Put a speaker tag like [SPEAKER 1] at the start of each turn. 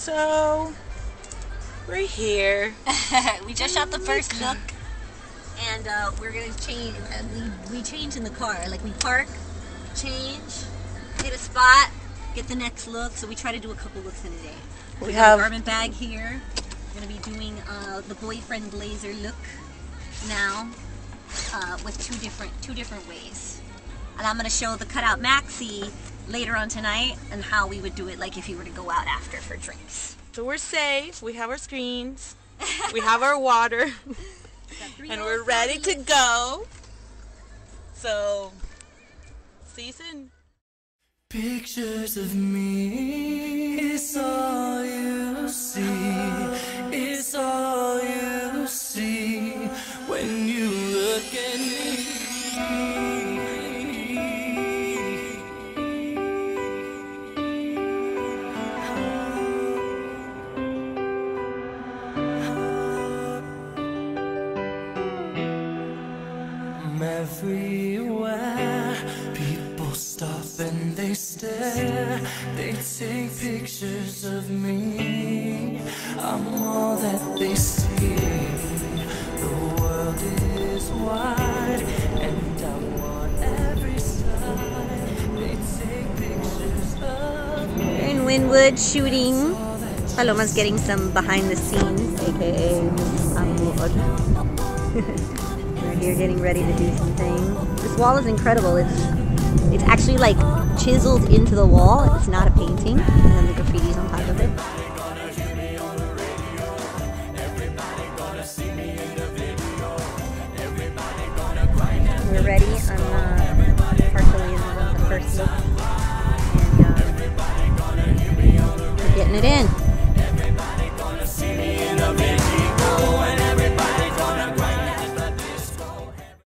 [SPEAKER 1] So, we're here.
[SPEAKER 2] we just shot the first look, and uh, we're gonna change. Uh, we we change in the car. Like we park, change, hit a spot, get the next look. So we try to do a couple looks in a day.
[SPEAKER 1] We
[SPEAKER 2] We
[SPEAKER 1] have-
[SPEAKER 2] a garment bag here. We're gonna be doing uh, the boyfriend blazer look now uh, with two different two different ways. And I'm gonna show the cutout maxi later on tonight and how we would do it like if you were to go out after for drinks.
[SPEAKER 1] So we're safe. We have our screens. We have our water. and we're ready to go. So, see you soon.
[SPEAKER 3] Pictures of me is all you see. It's all you see when you look at me. I'm everywhere. People stop and they stare. They take pictures of me. I'm all that they see. The world is wide, and I want every side. They take pictures of me.
[SPEAKER 2] We're in Wynwood shooting. Paloma's getting some behind the scenes, aka amor. We're here getting ready to do some things. This wall is incredible. It's it's actually like chiseled into the wall. It's not a painting, and then the graffiti's on top of it. We're ready. I'm uh, partially in the, first look. And, uh, we're getting it in.